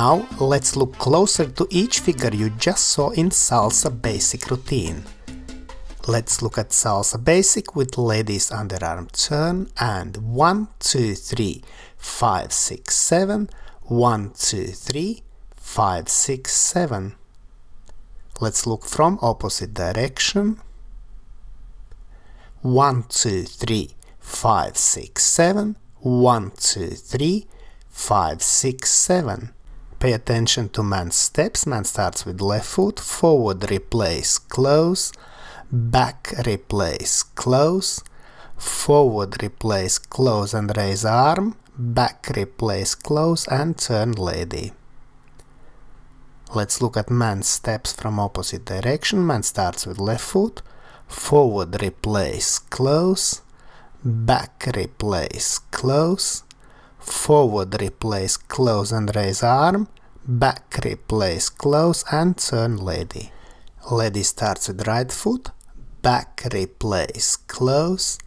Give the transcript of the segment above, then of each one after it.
Now let's look closer to each figure you just saw in Salsa Basic routine. Let's look at Salsa Basic with ladies underarm turn and 1, 2, 3, 5, 6, 7, 1, 2, 3, 5, 6, 7. Let's look from opposite direction. 1, 2, 3, 5, 6, 7, 1, 2, 3, 5, 6, 7. Pay attention to man's steps. Man starts with left foot, forward replace, close, back replace, close, forward replace, close and raise arm, back replace, close and turn lady. Let's look at man's steps from opposite direction. Man starts with left foot, forward replace, close, back replace, close, forward replace, close and raise arm, back replace, close and turn lady. Lady starts with right foot, back replace, close,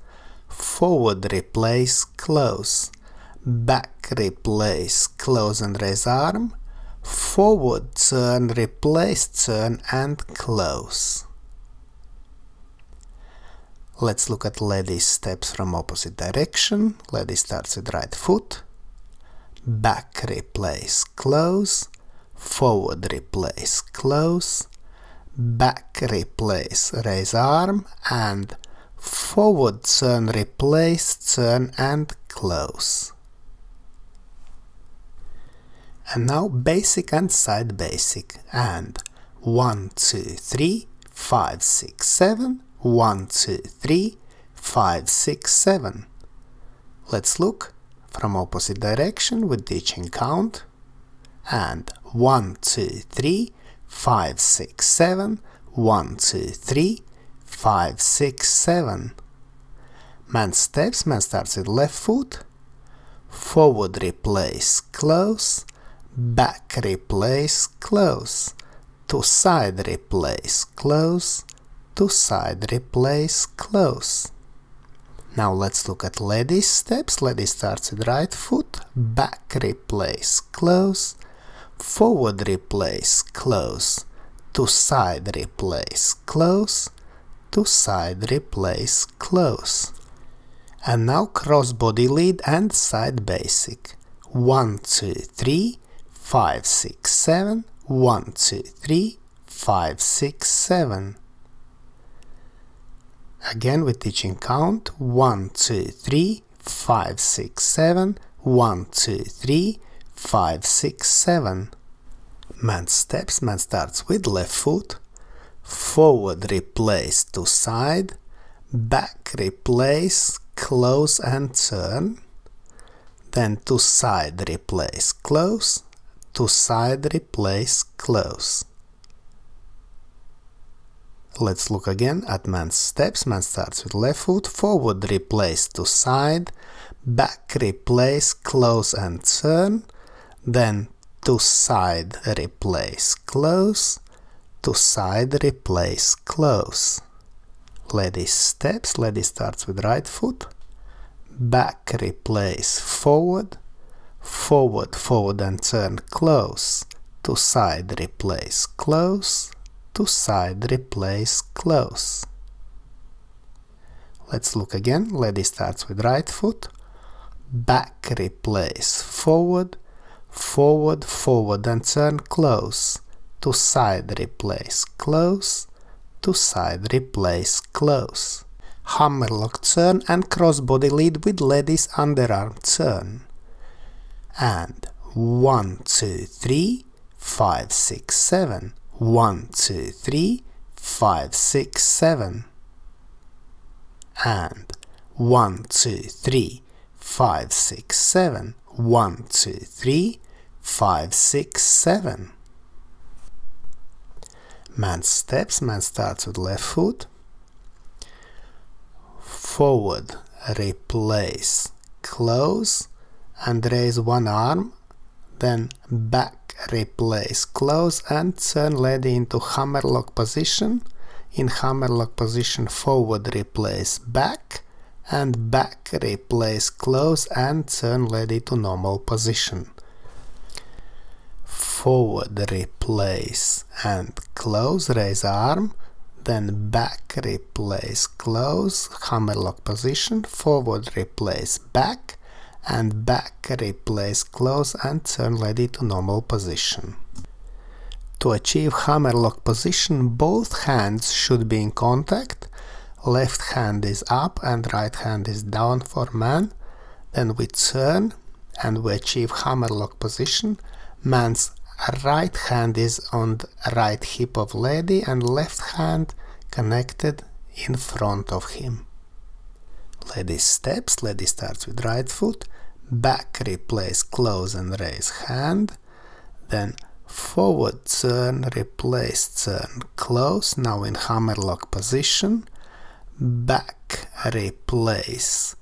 forward replace, close, back replace, close and raise arm, forward turn, replace turn and close. Let's look at lady steps from opposite direction. Lady starts with right foot, back replace close, forward replace close, back replace raise arm. And forward turn replace turn and close. And now basic and side basic. And 1, 2, 3, 5, 6, 7, 1, 2, 3, 5, 6, 7. Let's look from opposite direction with teaching count and 1, 2, 3, 5, 6, 7, 1, 2, 3, 5, 6, 7. Man steps, man starts with left foot, forward replace, close, back replace, close, to side replace, close, to side replace, close. Now let's look at lady's steps. Lady starts with right foot, back replace, close, forward replace, close, to side replace, close, to side replace, close. And now cross body lead and side basic. 1, 2, 3, 5, 6, 7, 1, 2, 3, 5, 6, 7. Again with teaching count 1, 2, 3, 5, 6, 7, 1, 2, 3, 5, 6, 7. Man steps, man starts with left foot, forward replace to side, back replace, close and turn, then to side replace close, to side replace close. Let's look again at man's steps. Man starts with left foot, forward replace to side, back replace, close and turn, then to side replace, close, to side replace, close. Lady steps, lady starts with right foot, back replace, forward, forward, forward and turn, close, to side replace, close, to side replace close. Let's look again. Lady starts with right foot, back replace forward, forward, forward and turn close, to side replace close, to side replace close. Hammerlock turn and crossbody lead with lady's underarm turn. And 1, 2, 3, 5, 6, 7. One, two, three, five, six, seven. And one, two, three, five, six, seven. One, two, three, five, six, seven. Man steps, man starts with left foot. Forward, replace, close, and raise one arm, then back replace close and turn lady into hammerlock position. In hammerlock position forward replace back and back replace close and turn lady to normal position. Forward replace and close raise arm then back replace close hammer lock position forward replace back and back replace close and turn lady to normal position. To achieve hammer lock position both hands should be in contact. Left hand is up and right hand is down for man. Then we turn and we achieve hammer lock position. Man's right hand is on the right hip of lady and left hand connected in front of him. Lady steps, lady starts with right foot, back replace close and raise hand, then forward turn, replace turn, close, now in hammerlock position, back replace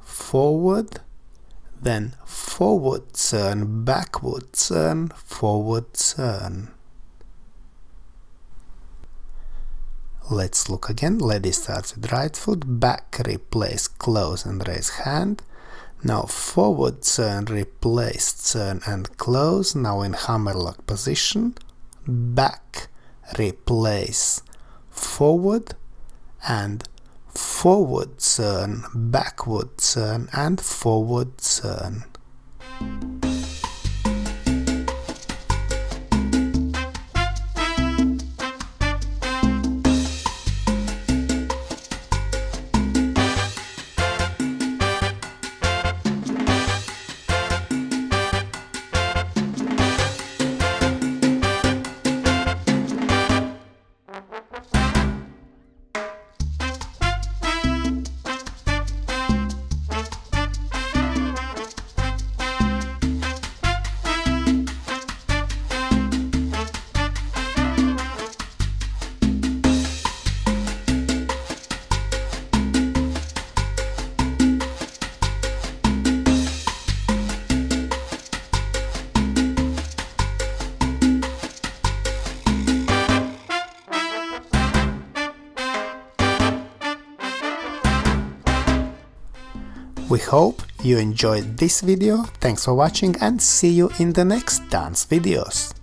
forward, then forward turn, backward turn, forward turn. Let's look again. Lady starts with right foot, back, replace, close and raise hand. Now forward turn, replace, turn and close. Now in hammerlock position. Back, replace, forward and forward turn, backward turn and forward turn. We hope you enjoyed this video, thanks for watching and see you in the next dance videos.